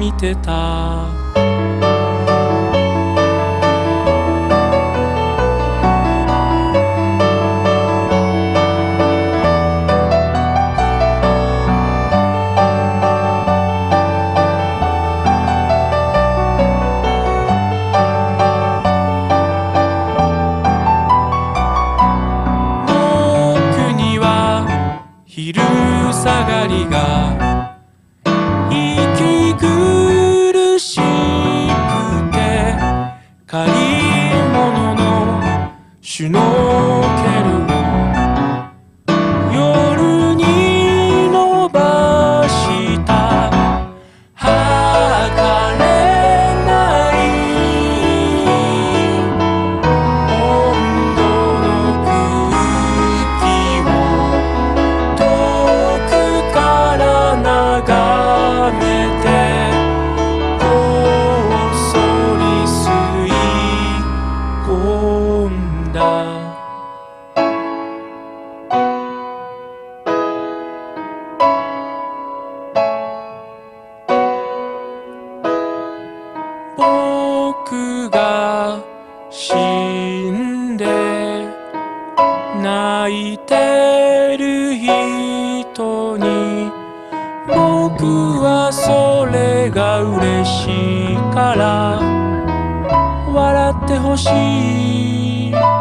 見てた」昼下がりが。you know 人に僕はそれが嬉しいから笑ってほしい。